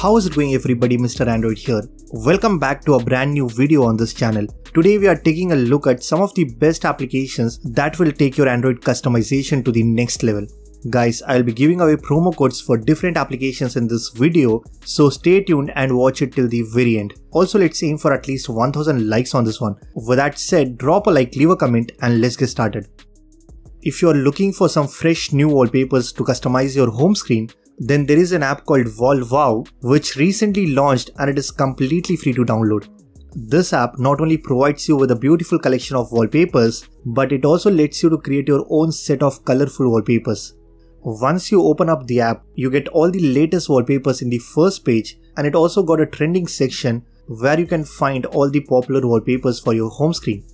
How is it going everybody Mr. Android here. Welcome back to a brand new video on this channel. Today we are taking a look at some of the best applications that will take your Android customization to the next level. Guys, I'll be giving away promo codes for different applications in this video, so stay tuned and watch it till the very end. Also, let's aim for at least 1000 likes on this one. With that said, drop a like, leave a comment and let's get started. If you are looking for some fresh new wallpapers to customize your home screen, then there is an app called WallWow which recently launched and it is completely free to download. This app not only provides you with a beautiful collection of wallpapers, but it also lets you to create your own set of colorful wallpapers. Once you open up the app, you get all the latest wallpapers in the first page and it also got a trending section where you can find all the popular wallpapers for your home screen.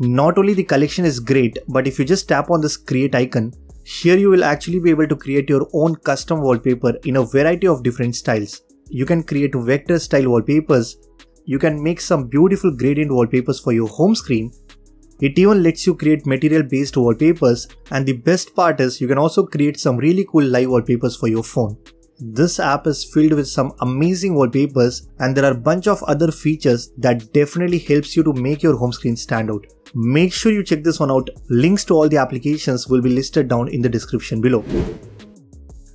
Not only the collection is great, but if you just tap on this create icon, here you will actually be able to create your own custom wallpaper in a variety of different styles. You can create vector style wallpapers, you can make some beautiful gradient wallpapers for your home screen. It even lets you create material based wallpapers and the best part is you can also create some really cool live wallpapers for your phone. This app is filled with some amazing wallpapers and there are a bunch of other features that definitely helps you to make your home screen stand out. Make sure you check this one out. Links to all the applications will be listed down in the description below.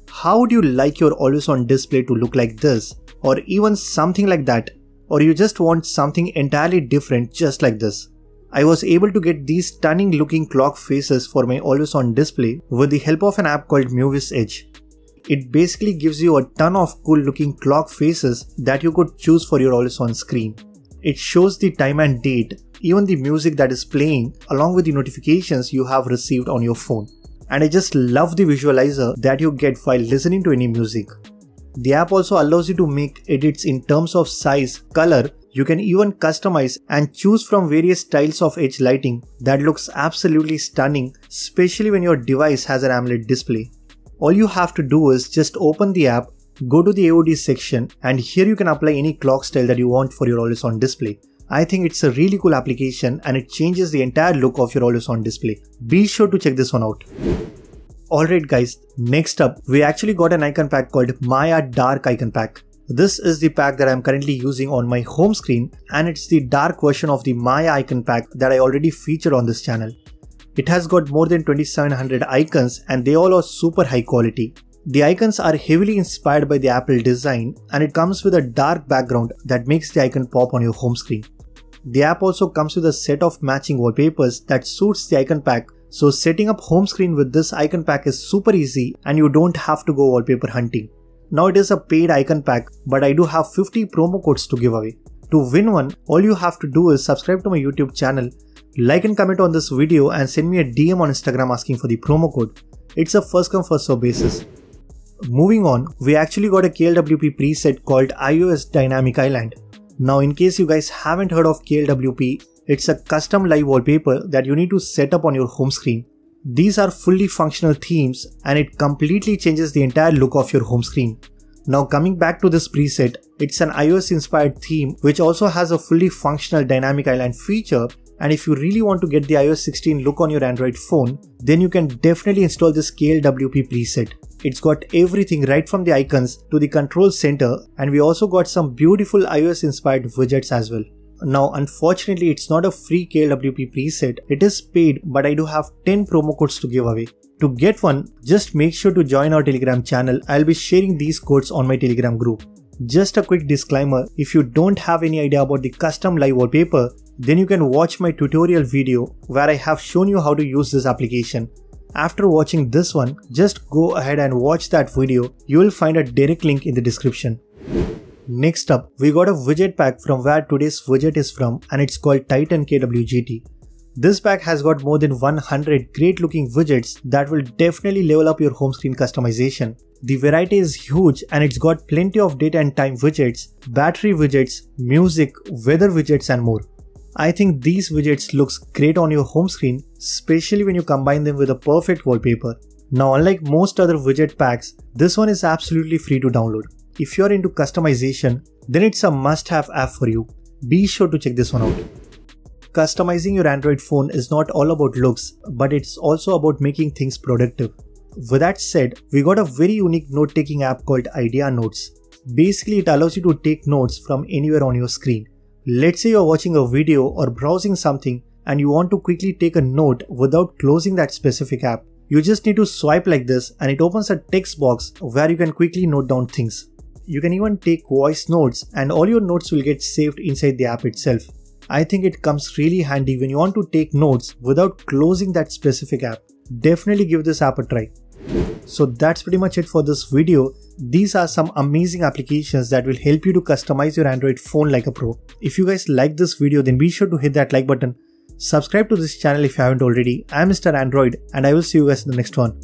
How would you like your always on display to look like this or even something like that or you just want something entirely different just like this? I was able to get these stunning looking clock faces for my always on display with the help of an app called MuViz Edge. It basically gives you a ton of cool looking clock faces that you could choose for your always on screen. It shows the time and date even the music that is playing along with the notifications you have received on your phone. And I just love the visualizer that you get while listening to any music. The app also allows you to make edits in terms of size, color, you can even customize and choose from various styles of edge lighting that looks absolutely stunning, especially when your device has an AMOLED display. All you have to do is just open the app, go to the AOD section and here you can apply any clock style that you want for your always on display. I think it's a really cool application and it changes the entire look of your always on display. Be sure to check this one out. Alright guys, next up, we actually got an icon pack called Maya Dark Icon Pack. This is the pack that I'm currently using on my home screen and it's the dark version of the Maya icon pack that I already featured on this channel. It has got more than 2700 icons and they all are super high quality. The icons are heavily inspired by the Apple design and it comes with a dark background that makes the icon pop on your home screen. The app also comes with a set of matching wallpapers that suits the icon pack so setting up home screen with this icon pack is super easy and you don't have to go wallpaper hunting. Now it is a paid icon pack but I do have 50 promo codes to give away. To win one, all you have to do is subscribe to my YouTube channel, like and comment on this video and send me a DM on Instagram asking for the promo code. It's a first come first serve basis. Moving on, we actually got a KLWP preset called iOS Dynamic Island. Now in case you guys haven't heard of KLWP, it's a custom live wallpaper that you need to set up on your home screen. These are fully functional themes and it completely changes the entire look of your home screen. Now coming back to this preset, it's an iOS inspired theme which also has a fully functional dynamic island feature and if you really want to get the iOS 16 look on your Android phone, then you can definitely install this KLWP preset. It's got everything right from the icons to the control center and we also got some beautiful iOS inspired widgets as well. Now unfortunately it's not a free KLWP preset, it is paid but I do have 10 promo codes to give away. To get one, just make sure to join our telegram channel, I'll be sharing these codes on my telegram group. Just a quick disclaimer, if you don't have any idea about the custom live wallpaper, then you can watch my tutorial video where I have shown you how to use this application. After watching this one, just go ahead and watch that video, you will find a direct link in the description. Next up, we got a widget pack from where today's widget is from and it's called Titan KWGT. This pack has got more than 100 great looking widgets that will definitely level up your home screen customization. The variety is huge and it's got plenty of date and time widgets, battery widgets, music, weather widgets and more. I think these widgets looks great on your home screen, especially when you combine them with a perfect wallpaper. Now unlike most other widget packs, this one is absolutely free to download. If you're into customization, then it's a must-have app for you. Be sure to check this one out. Customizing your Android phone is not all about looks, but it's also about making things productive. With that said, we got a very unique note-taking app called Idea Notes. Basically, it allows you to take notes from anywhere on your screen. Let's say you're watching a video or browsing something and you want to quickly take a note without closing that specific app. You just need to swipe like this and it opens a text box where you can quickly note down things. You can even take voice notes and all your notes will get saved inside the app itself. I think it comes really handy when you want to take notes without closing that specific app. Definitely give this app a try. So that's pretty much it for this video. These are some amazing applications that will help you to customize your Android phone like a pro. If you guys like this video then be sure to hit that like button. Subscribe to this channel if you haven't already. I'm Mr. Android and I will see you guys in the next one.